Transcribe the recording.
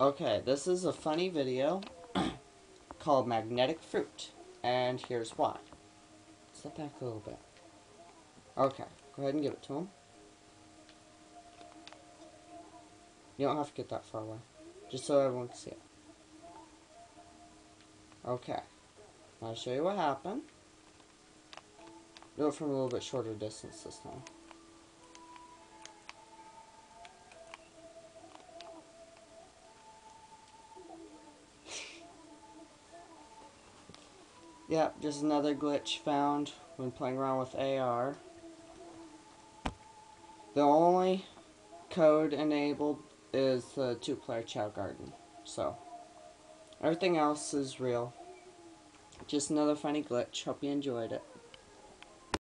Okay, this is a funny video called Magnetic Fruit, and here's why. Step back a little bit. Okay, go ahead and give it to him. You don't have to get that far away, just so everyone can see it. Okay, I'll show you what happened. Do it from a little bit shorter distance this time. Yep, just another glitch found when playing around with AR. The only code enabled is the two-player Chao Garden. So, everything else is real. Just another funny glitch. Hope you enjoyed it.